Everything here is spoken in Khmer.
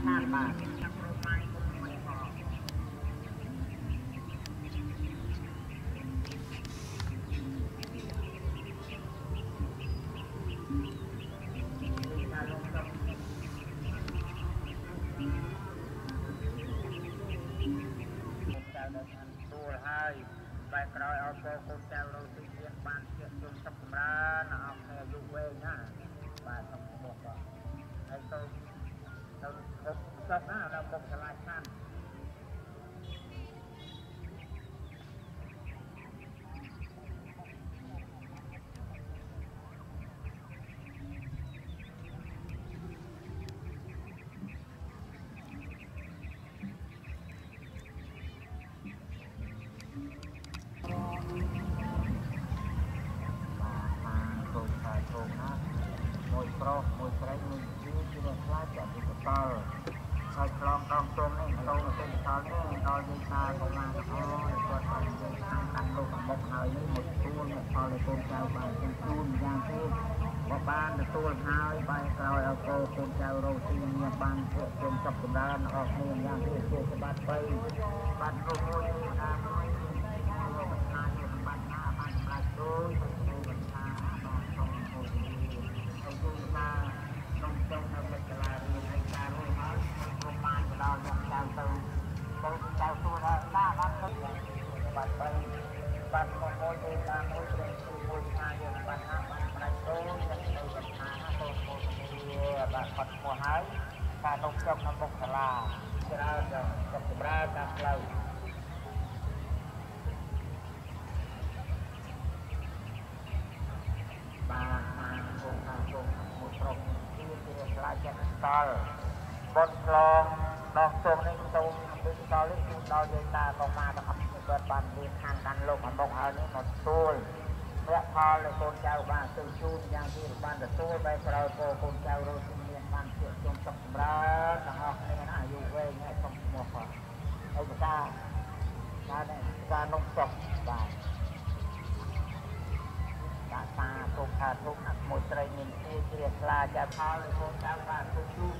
សាលាឆាតបាទចៅនៅខាងទួលហើយបែរក្រោយឲ្យកូនកូនចៅរកទីមានបានជាជុំសុខចម្រើនអស់គ្នាអាយុវែងណាបាទ សាសនាដល់មុខឆ្លាតខាងមួយប្រុសមួយស្រីមួយជាគឺវាខ្លាចចាក់ពីកតល់ ហើយខ្លងកំទុំនេះទៅនៅទីកតលនេះដល់យើងតាកុមារទាំងអស់គាត់បានយើងខាងដាក់លោកមុខហើយនេះមួយទួលអ្នកផលឲ្យកូនចៅបានជូនជូនយ៉ាងទេបើបានទទួលហើយបែរក្រោយឲ្យកូនកូនចៅរស់ទីមានបានពួកជុំចាប់ចម្រើនអស់គ្នាយ៉ាងទេជាច្បាប់3បានរូបមួយណាមួយបានបានណាបានផ្លាច់ដូចទៅបញ្ស្តល់បនឆ្លងដល់សូមនេះសូមដូចស្តល់នេះគឺដល់យើងតាកុមារទាំងអស់គាត់បានមានខាងកាន់លោកអំបុកហើយនេះមកទួលព្រះផលនៃកូនចៅបានទៅជូនយ៉ាងទីបានទទួលបែបក្រោយកូនកូនចៅរស់មានបានជាជុំសុខចម្រើនទាំងអស់គ្នាណាអាយុវែងហើយសុខស្មោះផងឯកសារបានឯកសារនំសុខបាទ ទុកថាទុកអាមួយស្រីមានជាជ្រះថ្លាចាផលលើកូនចៅបានទុកជួបបា